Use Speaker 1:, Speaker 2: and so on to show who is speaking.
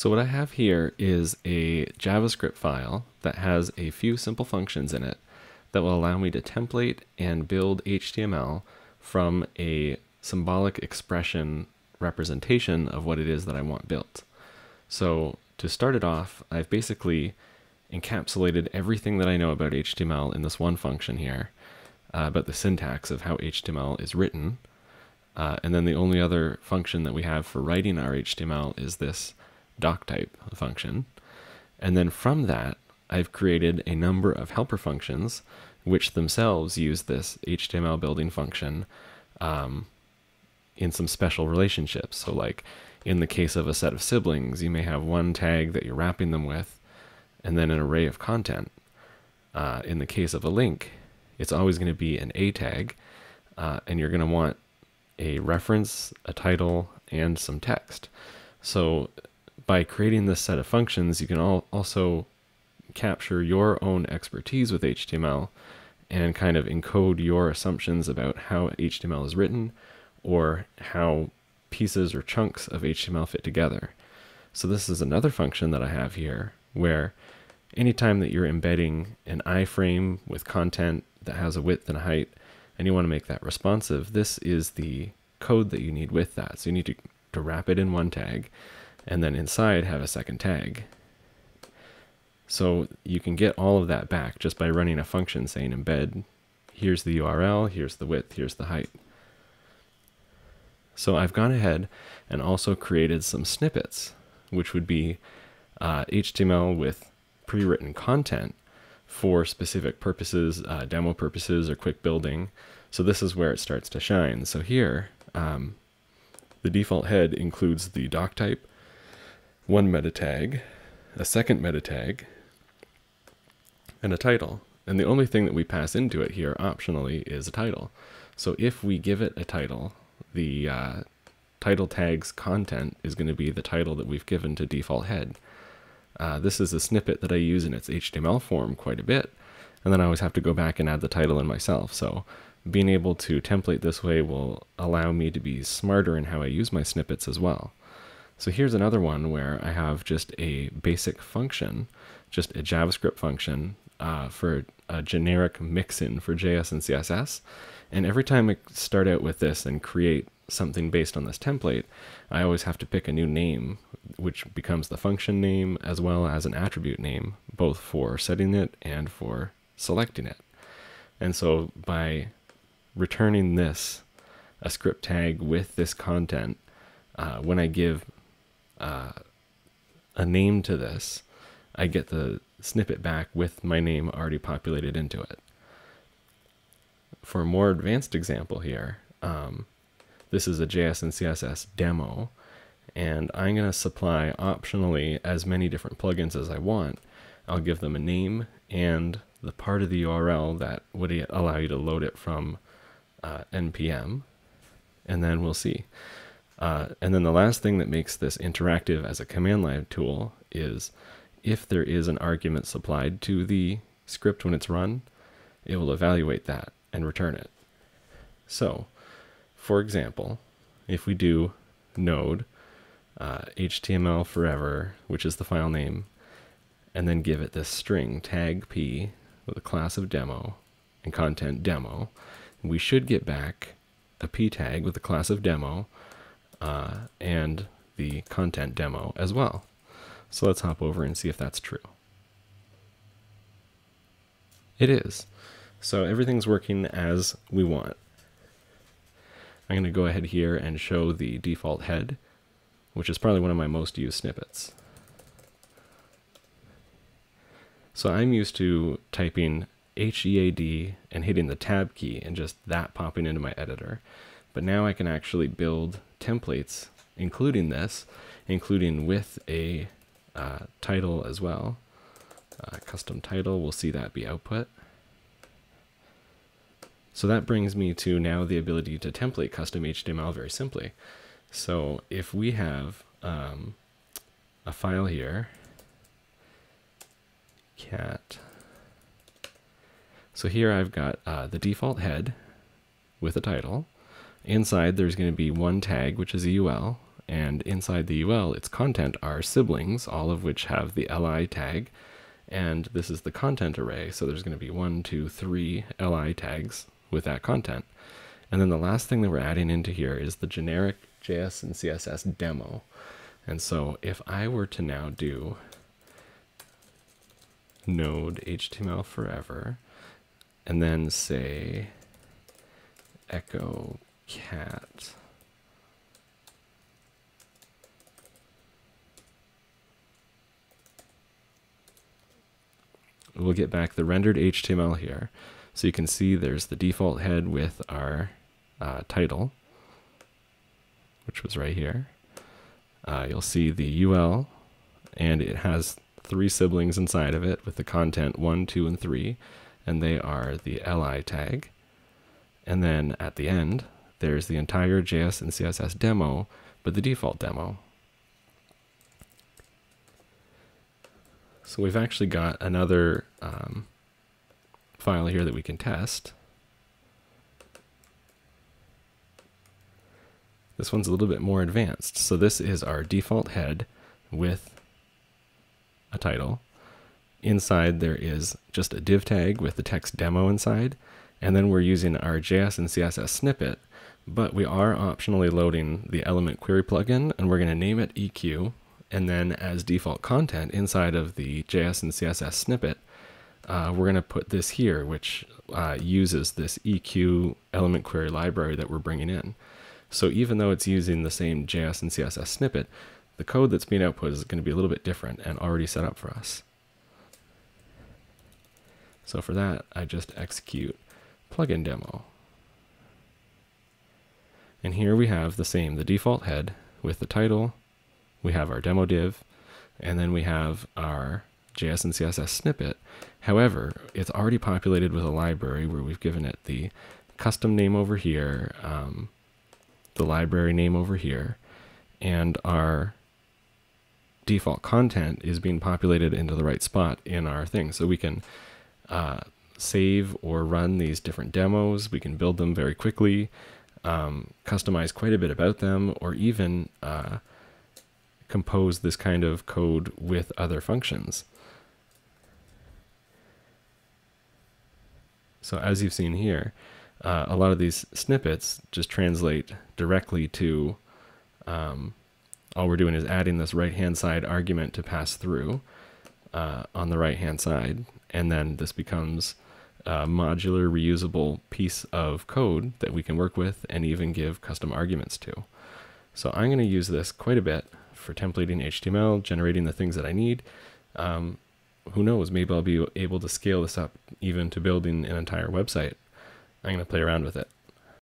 Speaker 1: So what I have here is a JavaScript file that has a few simple functions in it that will allow me to template and build HTML from a symbolic expression representation of what it is that I want built. So to start it off, I've basically encapsulated everything that I know about HTML in this one function here, uh, about the syntax of how HTML is written. Uh, and then the only other function that we have for writing our HTML is this doctype function. And then from that, I've created a number of helper functions which themselves use this HTML building function um, in some special relationships. So like in the case of a set of siblings, you may have one tag that you're wrapping them with, and then an array of content. Uh, in the case of a link, it's always going to be an A tag, uh, and you're going to want a reference, a title, and some text. So by creating this set of functions, you can also capture your own expertise with HTML and kind of encode your assumptions about how HTML is written or how pieces or chunks of HTML fit together. So this is another function that I have here where anytime that you're embedding an iframe with content that has a width and a height and you want to make that responsive, this is the code that you need with that. So you need to, to wrap it in one tag and then inside have a second tag. So you can get all of that back just by running a function saying embed, here's the URL, here's the width, here's the height. So I've gone ahead and also created some snippets, which would be uh, HTML with pre-written content for specific purposes, uh, demo purposes, or quick building. So this is where it starts to shine. So here, um, the default head includes the doc type, one meta tag, a second meta tag, and a title. And the only thing that we pass into it here optionally is a title. So if we give it a title, the uh, title tag's content is going to be the title that we've given to default head. Uh, this is a snippet that I use in its HTML form quite a bit, and then I always have to go back and add the title in myself. So being able to template this way will allow me to be smarter in how I use my snippets as well. So here's another one where I have just a basic function, just a JavaScript function uh, for a generic mixin for JS and CSS. And every time I start out with this and create something based on this template, I always have to pick a new name, which becomes the function name as well as an attribute name, both for setting it and for selecting it. And so by returning this, a script tag with this content, uh, when I give uh, a name to this, I get the snippet back with my name already populated into it. For a more advanced example here, um, this is a JS and CSS demo, and I'm going to supply optionally as many different plugins as I want. I'll give them a name and the part of the URL that would allow you to load it from uh, npm, and then we'll see. Uh, and then the last thing that makes this interactive as a command line tool is if there is an argument supplied to the script when it's run, it will evaluate that and return it. So, for example, if we do node uh, HTML forever, which is the file name, and then give it this string tag p with a class of demo and content demo, we should get back a p tag with a class of demo uh, and the content demo as well. So let's hop over and see if that's true. It is. So everything's working as we want. I'm going to go ahead here and show the default head, which is probably one of my most used snippets. So I'm used to typing HEAD and hitting the tab key and just that popping into my editor. But now I can actually build templates, including this, including with a uh, title as well. Uh, custom title, we'll see that be output. So that brings me to now the ability to template custom HTML very simply. So if we have um, a file here, cat. So here I've got uh, the default head with a title. Inside there's going to be one tag, which is a UL, And inside the UL, its content are siblings, all of which have the li tag. And this is the content array. So there's going to be one, two, three li tags with that content. And then the last thing that we're adding into here is the generic JS and CSS demo. And so if I were to now do node HTML forever, and then say echo cat we'll get back the rendered HTML here. So you can see there's the default head with our uh, title, which was right here. Uh, you'll see the UL, and it has three siblings inside of it with the content 1, 2, and 3, and they are the li tag. And then at the end, there's the entire JS and CSS demo, but the default demo. So we've actually got another um, file here that we can test. This one's a little bit more advanced. So this is our default head with a title. Inside there is just a div tag with the text demo inside. And then we're using our JS and CSS snippet, but we are optionally loading the element query plugin and we're going to name it EQ. And then as default content inside of the JS and CSS snippet, uh, we're going to put this here, which uh, uses this EQ element query library that we're bringing in. So even though it's using the same JS and CSS snippet, the code that's being output is going to be a little bit different and already set up for us. So for that, I just execute plugin demo. And here we have the same, the default head with the title, we have our demo div, and then we have our JS and CSS snippet. However, it's already populated with a library where we've given it the custom name over here, um, the library name over here, and our default content is being populated into the right spot in our thing. So we can uh, save or run these different demos. We can build them very quickly, um, customize quite a bit about them, or even uh, compose this kind of code with other functions. So as you've seen here, uh, a lot of these snippets just translate directly to um, all we're doing is adding this right hand side argument to pass through uh, on the right hand side and then this becomes a modular reusable piece of code that we can work with and even give custom arguments to. So I'm going to use this quite a bit for templating HTML, generating the things that I need. Um, who knows, maybe I'll be able to scale this up even to building an entire website. I'm going to play around with it.